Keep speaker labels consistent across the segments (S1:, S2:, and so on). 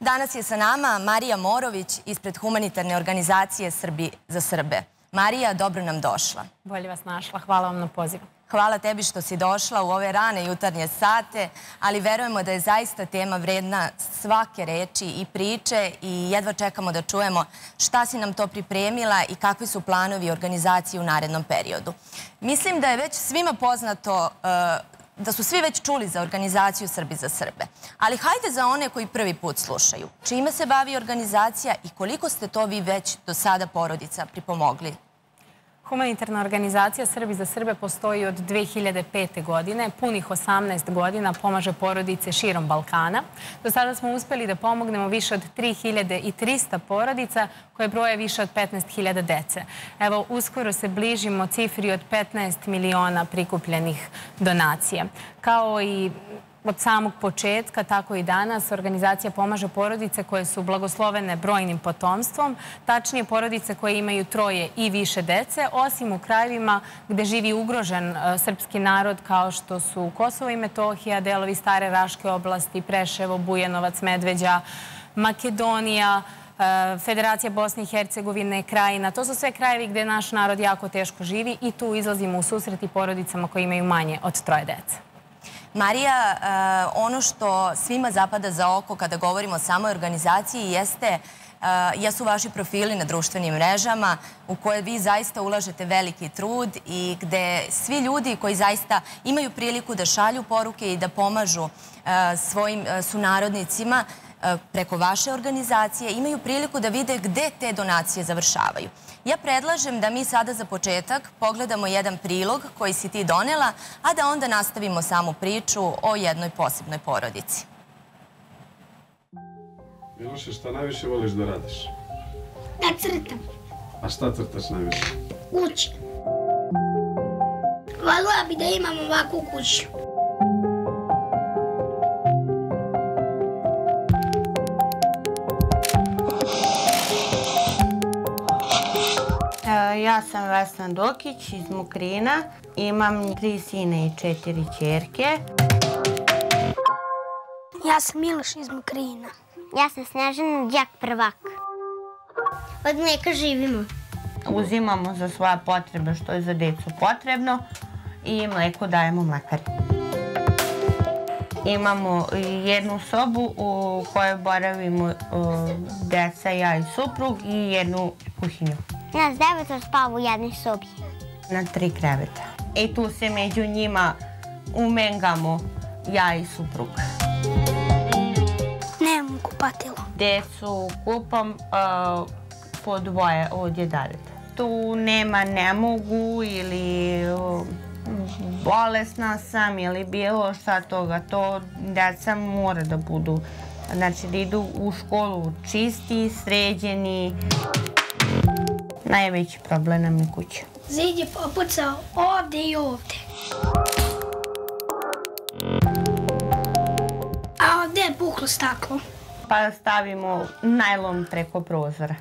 S1: Danas je sa nama Marija Morović ispred humanitarne organizacije Srbi za Srbe. Marija, dobro nam došla.
S2: Bolje vas našla. Hvala vam na pozivu.
S1: Hvala tebi što si došla u ove rane jutarnje sate, ali verujemo da je zaista tema vredna svake reči i priče i jedva čekamo da čujemo šta si nam to pripremila i kakvi su planovi organizacije u narednom periodu. Mislim da je već svima poznato uh, da su svi već čuli za organizaciju Srbi za Srbe. Ali hajde za one koji prvi put slušaju. Čime se bavi organizacija i koliko ste to vi već do sada porodica pripomogli
S2: Humanitarna organizacija Srbi za Srbe postoji od 2005. godine. Punih 18 godina pomaže porodice širom Balkana. Do sada smo uspeli da pomognemo više od 3300 porodica koje broje više od 15.000 dece. Evo, uskoro se bližimo cifri od 15 miliona prikupljenih donacija. Kao i od samog početka, tako i danas, organizacija pomaže porodice koje su blagoslovene brojnim potomstvom, tačnije porodice koje imaju troje i više dece, osim u krajevima gde živi ugrožen e, srpski narod kao što su Kosovo i Metohija, delovi Stare Raške oblasti, Preševo, Bujanovac, Medveđa, Makedonija, e, Federacija Bosne i Hercegovine, Krajina. To su sve krajevi gde naš narod jako teško živi i tu izlazimo u susreti porodicama koje imaju manje od troje dece.
S1: Marija, eh, ono što svima zapada za oko kada govorimo o samoj organizaciji jeste eh, jesu vaši profili na društvenim mrežama u koje vi zaista ulažete veliki trud i gde svi ljudi koji zaista imaju priliku da šalju poruke i da pomažu eh, svojim sunarodnicima preko vaše organizacije imaju priliku da vide gde te donacije završavaju. Ja predlažem da mi sada za početak pogledamo jedan prilog koji si ti donela, a da onda nastavimo samu priču o jednoj posebnoj porodici.
S3: Miloše, šta najviše voliš da radiš?
S4: Da crtam.
S3: A šta crtaš najviše?
S4: Kući. Volila bi da imam ovakvu kuću.
S5: Ja sam Vesna Dokić iz Mukrina. Imam tri sine i četiri čerke.
S4: Ja sam Miloš iz Mukrina.
S6: Ja sam Snežana Đak Prvak. Od mleka živimo.
S5: Uzimamo za svoje potrebe što je za decu potrebno i mleko dajemo mlekari. Imamo jednu sobu u kojoj boravimo deca, ja i suprug i jednu kuhinju.
S6: Nas devetor spava u jednoj sobi.
S5: Na tri kreveta. I tu se među njima umengamo ja i suprug.
S4: Nemam kupatilo.
S5: Decu kupam uh, po dvoje od jedaneta. Tu nema ne mogu ili uh, bolesna sam ili bilo šta toga. To deca mora da budu, znači da idu u školu čisti, sređeni najveći problem nam je kuća.
S4: Zid je popucao ovde i ovde. A ovde je puklo staklo.
S5: Pa stavimo najlon preko prozora.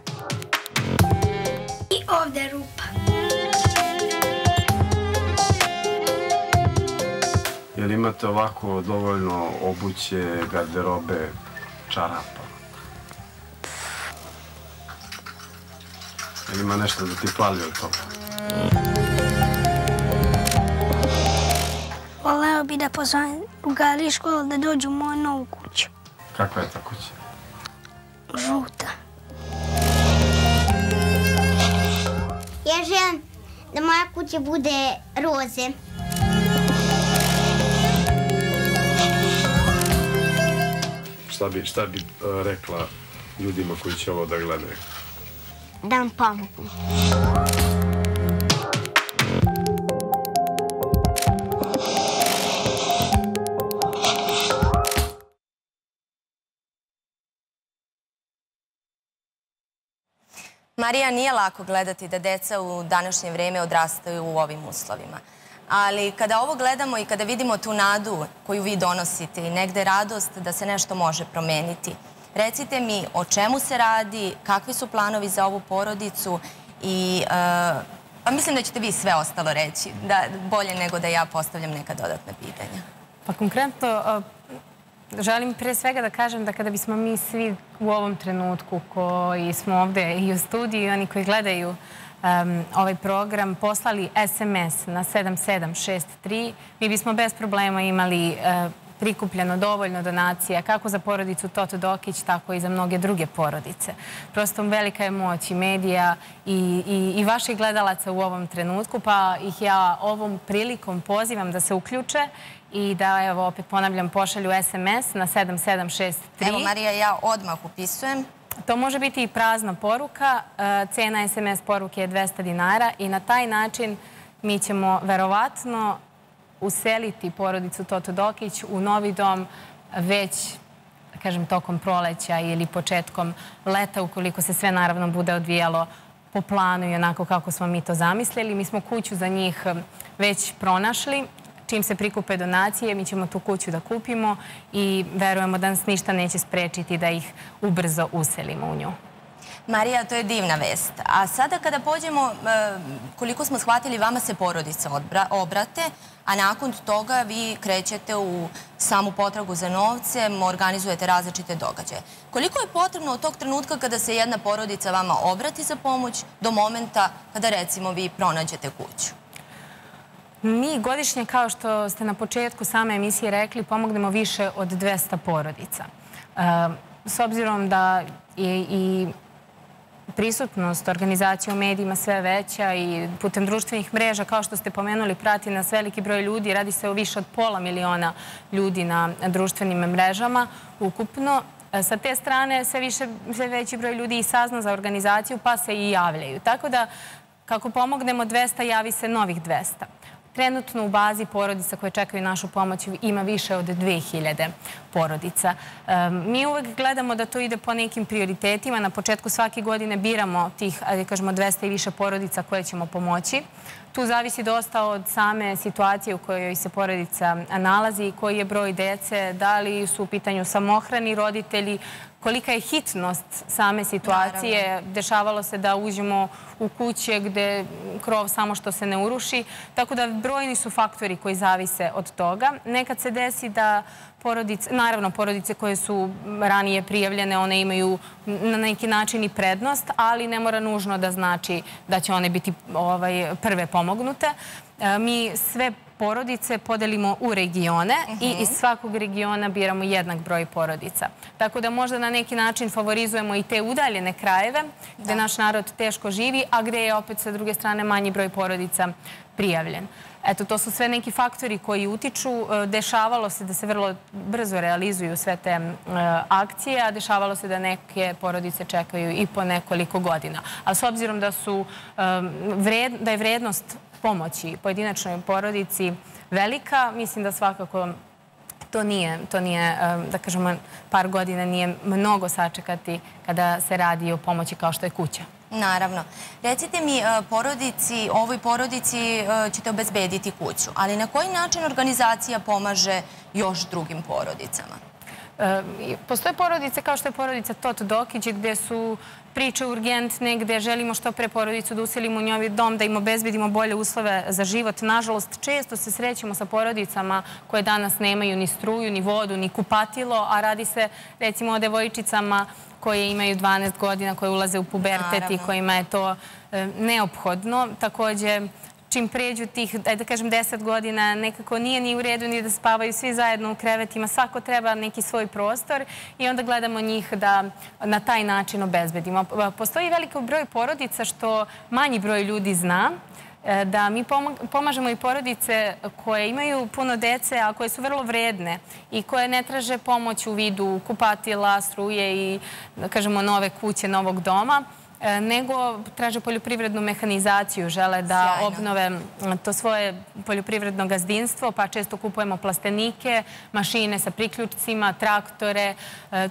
S4: I ovde je rupa.
S3: Jel imate ovako dovoljno obuće, garderobe, čarapa? Ima nešto da ti pali od toga?
S4: Voleo bi da pozvane drugari iz škole da dođu u moju novu kuću.
S3: Kakva je ta kuća?
S4: Žuta.
S6: Ja želim da moja kuća bude roze.
S3: Šta bi, šta bi uh, rekla ljudima koji će ovo da gledaju?
S6: Da vam pomogu.
S1: Marija, nije lako gledati da deca u današnje vreme odrastaju u ovim uslovima. Ali kada ovo gledamo i kada vidimo tu nadu koju vi donosite i negde radost da se nešto može promeniti, Recite mi o čemu se radi, kakvi su planovi za ovu porodicu i pa mislim da ćete vi sve ostalo reći, bolje nego da ja postavljam neka dodatna pitanja.
S2: Pa konkretno, e, želim pre svega da kažem da kada bismo mi svi u ovom trenutku koji smo ovde i u studiju i oni koji gledaju ovaj program poslali SMS na 7763, mi bismo bez problema imali eh, prikupljeno dovoljno donacija kako za porodicu Toto Dokić, tako i za mnoge druge porodice. Prosto velika je moć i medija i vaših gledalaca u ovom trenutku, pa ih ja ovom prilikom pozivam da se uključe i da, evo, opet ponavljam, pošalju SMS na 7763.
S1: Evo, Marija, ja odmah upisujem.
S2: To može biti i prazna poruka. E, cena SMS poruke je 200 dinara i na taj način mi ćemo verovatno useliti porodicu Toto Dokić u novi dom već kažem, tokom proleća ili početkom leta, ukoliko se sve naravno bude odvijalo po planu i onako kako smo mi to zamislili. Mi smo kuću za njih um, već pronašli. Čim se prikupe donacije, mi ćemo tu kuću da kupimo i verujemo da nas ništa neće sprečiti da ih ubrzo uselimo u nju.
S1: Marija, to je divna vest. A sada kada pođemo, e, koliko smo shvatili, vama se porodice obrate, a nakon toga vi krećete u samu potragu za novce, organizujete različite događaje. Koliko je potrebno od tog trenutka kada se jedna porodica vama obrati za pomoć do momenta kada, recimo, vi pronađete kuću?
S2: Mi godišnje, kao što ste na početku same emisije rekli, pomognemo više od 200 porodica. E, s obzirom da je i prisutnost organizacije u medijima sve veća i putem društvenih mreža, kao što ste pomenuli, prati nas veliki broj ljudi. Radi se o više od pola miliona ljudi na društvenim mrežama ukupno. E, sa te strane sve više, sve veći broj ljudi i sazna za organizaciju pa se i javljaju. Tako da, kako pomognemo 200, javi se novih 200. Trenutno u bazi porodica koje čekaju našu pomoć ima više od 2000 porodica. Mi uvek gledamo da to ide po nekim prioritetima. Na početku svake godine biramo tih kažemo, 200 i više porodica koje ćemo pomoći. Tu zavisi dosta od same situacije u kojoj se porodica nalazi, koji je broj dece, da li su u pitanju samohrani roditelji, kolika je hitnost same situacije. Dešavalo se da uđemo u kuće gde krov samo što se ne uruši. Tako da brojni su faktori koji zavise od toga. Nekad se desi da porodice, naravno porodice koje su ranije prijavljene, one imaju na neki način i prednost, ali ne mora nužno da znači da će one biti ovaj, prve pomognute. E, mi sve porodice podelimo u regione i mhm. iz svakog regiona biramo jednak broj porodica. Tako da možda na neki način favorizujemo i te udaljene krajeve gde naš narod teško živi, a gde je opet sa druge strane manji broj porodica prijavljen. Eto, to su sve neki faktori koji utiču. E, dešavalo se da se vrlo brzo realizuju sve te akcije, a dešavalo se da neke porodice čekaju i po nekoliko godina. A s obzirom da je vrednost pomoći pojedinačnoj porodici velika, mislim da svakako to nije, to nije, da kažemo, par godina nije mnogo sačekati kada se radi o pomoći kao što je kuća.
S1: Naravno. Recite mi, e, porodici, ovoj porodici e, ćete obezbediti kuću, ali na koji način organizacija pomaže još drugim porodicama?
S2: E, postoje porodice kao što je porodica Toto Dokić gdje su priče urgentne, gdje želimo što pre porodicu da usilimo u njoj dom, da im obezbedimo bolje uslove za život. Nažalost, često se srećemo sa porodicama koje danas nemaju ni struju, ni vodu, ni kupatilo, a radi se recimo o devojčicama koje imaju 12 godina, koje ulaze u pubertet i kojima je to e, neophodno. Također, čim pređu tih, da kažem, deset godina, nekako nije ni u redu ni da spavaju svi zajedno u krevetima. Svako treba neki svoj prostor i onda gledamo njih da na taj način obezbedimo. Postoji veliko broj porodica što manji broj ljudi zna e, da mi pomažemo i porodice koje imaju puno dece, a koje su vrlo vredne i koje ne traže pomoć u vidu kupatila, struje i, da kažemo, nove kuće, novog doma. E, nego traže poljoprivrednu mehanizaciju, žele da obnove to svoje poljoprivredno gazdinstvo, pa često kupujemo plastenike, mašine sa priključcima, traktore, e, e,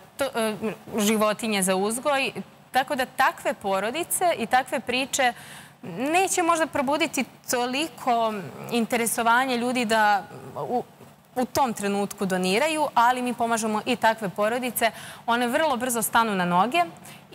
S2: životinje za uzgoj. Tako da takve porodice i takve priče neće možda probuditi toliko interesovanje ljudi da u tom trenutku doniraju, ali mi pomažemo i takve porodice. One vrlo brzo stanu na noge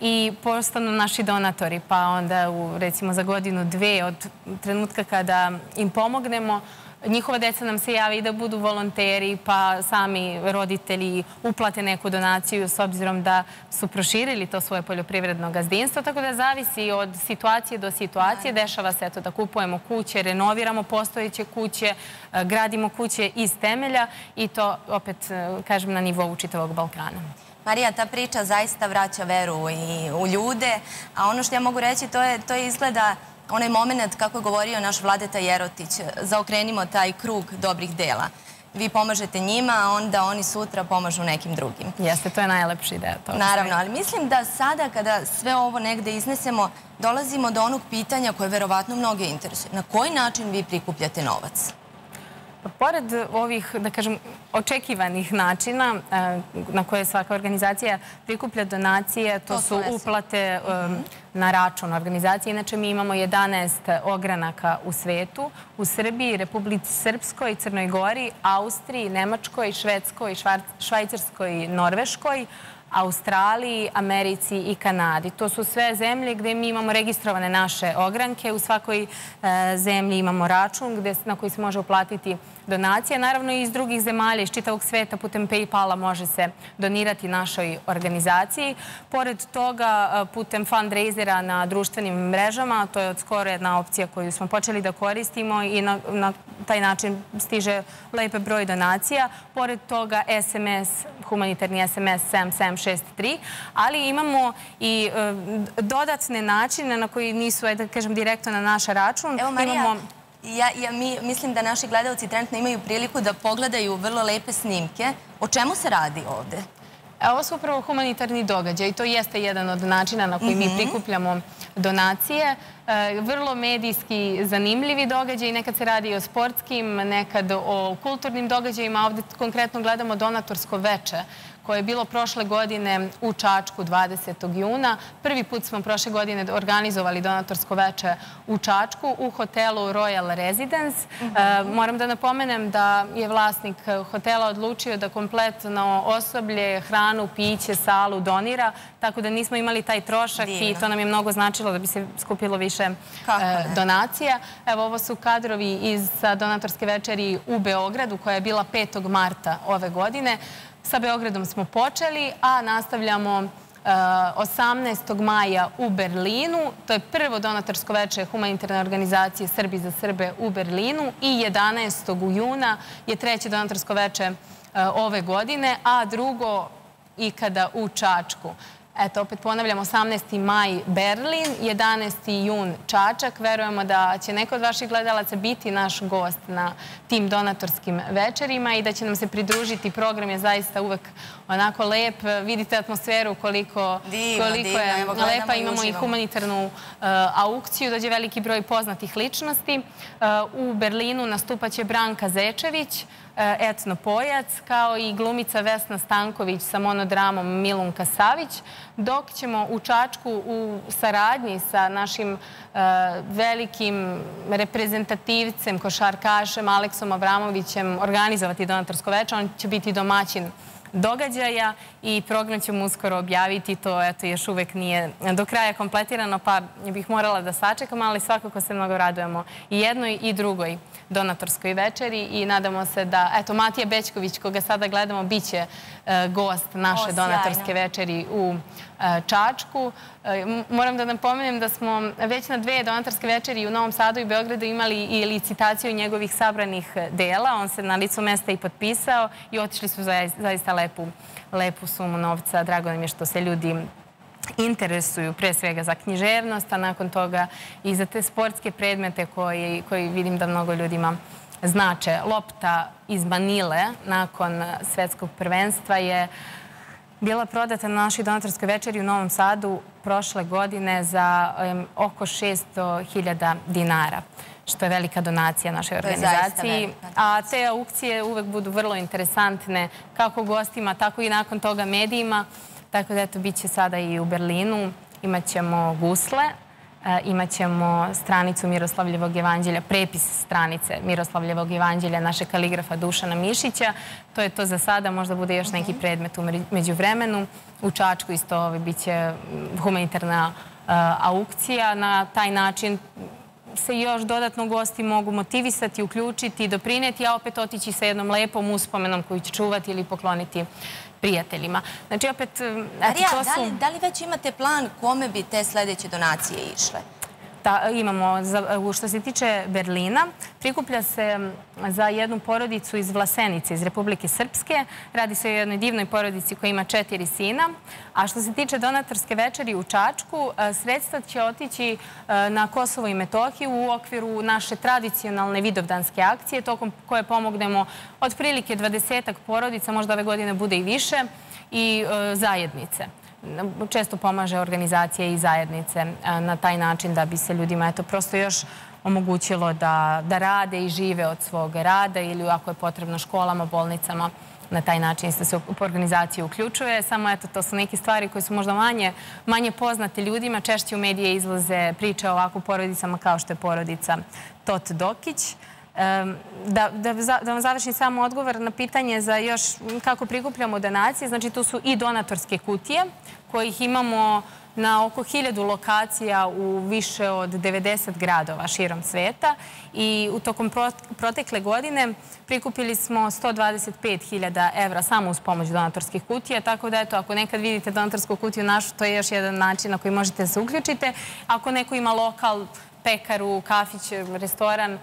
S2: i postanu naši donatori, pa onda recimo za godinu, dve od trenutka kada im pomognemo, njihova deca nam se javi da budu volonteri, pa sami roditelji uplate neku donaciju s obzirom da su proširili to svoje poljoprivredno gazdinstvo, tako da zavisi od situacije do situacije. Dešava se da kupujemo kuće, renoviramo postojeće kuće, gradimo kuće iz temelja i to opet, kažem, na nivou čitavog Balkana.
S1: Marija, ta priča zaista vraća veru u ljude, a ono što ja mogu reći, to je izgleda onaj moment kako je govorio naš Vladeta Jerotić, zaokrenimo taj krug dobrih dela. Vi pomažete njima, a onda oni sutra pomažu nekim drugim.
S2: Jeste, to je najlepši ideja.
S1: Naravno, ali mislim da sada kada sve ovo negde iznesemo, dolazimo do onog pitanja koje verovatno mnoge interesuje. Na koji način vi prikupljate novac?
S2: Pored ovih, da kažem, očekivanih načina eh, na koje svaka organizacija prikuplja donacije, to su uplate na račun organizacije. Inače, mi imamo 11 ogranaka u svetu, u Srbiji, Republici Srpskoj, Crnoj Gori, Austriji, Nemačkoj, Švedskoj, Švajcarskoj, Norveškoj, Australiji, Americi i Kanadi. To su sve zemlje gde mi imamo registrovane naše ogranke. U svakoj e, zemlji imamo račun na koji se može uplatiti donacija. Naravno i iz drugih zemalja, iz čitavog sveta, putem Paypala može se donirati našoj organizaciji. Pored toga, e, putem fundraisera na društvenim mrežama, to je od skoro jedna opcija koju smo počeli da koristimo i na taj način stiže lepe broj donacija. Pored toga, SMS, humanitarni SMS 7763, ali imamo i e, dodatne načine na koji nisu, da kažem, direktno na naš račun.
S1: Evo, Marija, ja mislim da naši gledalci trenutno imaju priliku da pogledaju vrlo lepe snimke. O čemu se radi ovde?
S2: Ovo su upravo humanitarni događaj i to jeste jedan od načina na koji mi mhm. prikupljamo donacije. E, vrlo medijski zanimljivi događaj, nekad se radi o sportskim, nekad o kulturnim događajima. Ovdje konkretno gledamo donatorsko veče koje je bilo prošle godine u Čačku 20. juna. Prvi put smo prošle godine organizovali donatorsko veče u Čačku u hotelu Royal Residence. E, moram da napomenem da je vlasnik hotela odlučio da kompletno osoblje, hranu, piće, salu donira, tako da nismo imali taj trošak i to nam je mnogo značilo da bi se skupilo više e, donacija. Evo, ovo su kadrovi iz donatorske večeri u Beogradu koja je bila 5. marta ove godine. Sa Beogradom smo počeli, a nastavljamo 18. E, maja u Berlinu. To je prvo donatorsko veče humanitarne organizacije Srbi za Srbe u Berlinu i 11. juna je treće donatorsko veče e, ove godine, a drugo ikada u Čačku. Eto, opet ponavljam, 18. maj Berlin, 11. jun Čačak. Verujemo da će neko od vaših gledalaca biti naš gost na tim donatorskim večerima i da će nam se pridružiti. Program je zaista uvek onako lep. Vidite atmosferu koliko je lepa. Imamo i humanitarnu uh, aukciju. Dođe veliki broj poznatih ličnosti. Uh, u Berlinu nastupaće Branka Zečević, Eh, etnopojac, kao i glumica Vesna Stanković sa monodramom Milunka Savić, dok ćemo u Čačku u saradnji sa našim eh, velikim reprezentativcem, košarkašem Aleksom Abramovićem organizovati donatorsko večer. On će biti domaćin događaja i program ćemo uskoro objaviti. To još uvek nije do kraja kompletirano, pa bih morala da sačekam, ali svakako se mnogo radujemo i jednoj i drugoj donatorskoj večeri i nadamo se da, eto, Matija Bećković, koga sada gledamo, bit će e, gost naše donatorske večeri u e, Čačku. E, moram da napomenem da smo već na dve donatorske večeri u Novom Sadu i Beogradu imali i licitaciju njegovih sabranih dela. On se na licu mesta i potpisao i otišli su zaista lepu sumu novca. Drago nam je što se ljudi interesuju pre svega za književnost, a nakon toga i za te sportske predmete koji vidim da mnogo ljudima znače. Lopta iz Manile nakon svetskog prvenstva je bila prodata na našoj donatorskoj večeri u Novom Sadu prošle godine za oko 600.000 dinara, što je velika donacija našoj organizaciji. A te aukcije uvek budu vrlo interesantne kako gostima, tako i nakon toga medijima. Tako da, eto, bit će sada i u Berlinu. Imaćemo gusle, e, imaćemo stranicu Miroslavljevog evanđelja, prepis stranice Miroslavljevog evanđelja naše kaligrafa Dušana Mišića. To je to za sada, možda bude još neki mhm. predmet među vremenu. U Čačku isto bit će humanitarna e, aukcija. Na taj način se još dodatno gosti mogu motivisati, uključiti, doprineti, a opet otići sa jednom lepom uspomenom koju će čuvati ili pokloniti prijateljima. Znači, opet,
S1: to su... Da li već imate plan kome bi te sljedeće donacije išle?
S2: Imamo, što se tiče Berlina, prikuplja se za jednu porodicu iz Vlasenice, iz Republike Srpske. Radi se o jednoj divnoj porodici koja ima četiri sina. A što se tiče donatorske večeri u Čačku, e, sredstva će otići e, na Kosovo i Metohiju u okviru naše tradicionalne vidovdanske akcije, tokom koje pomognemo otprilike dvadesetak porodica, možda ove godine bude i više, i e, zajednice često pomaže organizacije i zajednice e, na taj način da bi se ljudima eto prosto još omogućilo da rade i žive od svog rada ili ako je potrebno školama, bolnicama, na taj način se u organizaciju uključuje. Samo eto, to su neke stvari koje su možda manje poznate ljudima. Češće u medije izlaze priče o ovakvu porodicama kao što je porodica Tot Dokić. Da vam završim samo odgovor na pitanje za još kako prikupljamo donacije. Znači, tu su i donatorske kutije kojih imamo na oko hiljadu lokacija u više od 90 gradova širom sveta i u tokom protekle godine prikupili smo 125.000 evra samo uz pomoć donatorskih kutija, tako da eto, ako nekad vidite donatorsku kutiju našu, to je još jedan način na koji možete se uključiti. Ako neko ima lokal, pekaru, kafić, restoran, e,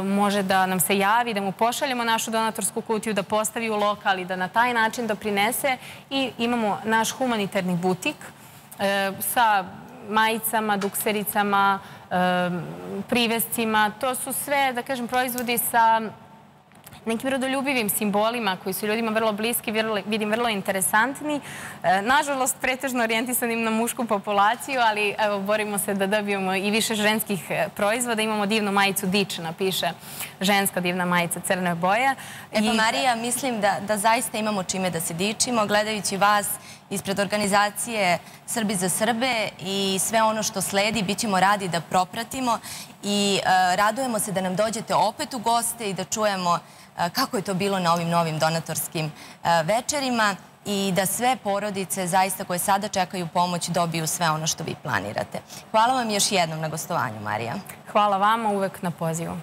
S2: može da nam se javi, da mu pošaljemo našu donatorsku kutiju, da postavi u lokal i da na taj način doprinese. I imamo naš humanitarni butik e, sa majicama, duksericama, e, privescima. To su sve, da kažem, proizvodi sa nekim rodoljubivim simbolima koji su ljudima vrlo bliski, vidim vrlo interesantni. E, nažalost, pretežno orijentisanim na mušku populaciju, ali borimo se da dobijemo i više ženskih e, proizvoda. Imamo divnu majicu Dič, napiše ženska divna majica crne boje.
S1: Epa Marija, mislim da zaista imamo čime da se dičimo. Gledajući vas ispred organizacije Srbi za Srbe i sve ono što sledi, bit ćemo radi da propratimo i e, radujemo se da nam dođete opet u goste i da čujemo e, kako je to bilo na ovim novim donatorskim e, večerima i da sve porodice zaista koje sada čekaju pomoć dobiju sve ono što vi planirate. Hvala vam još jednom na gostovanju, Marija.
S2: Hvala vama uvek na pozivu.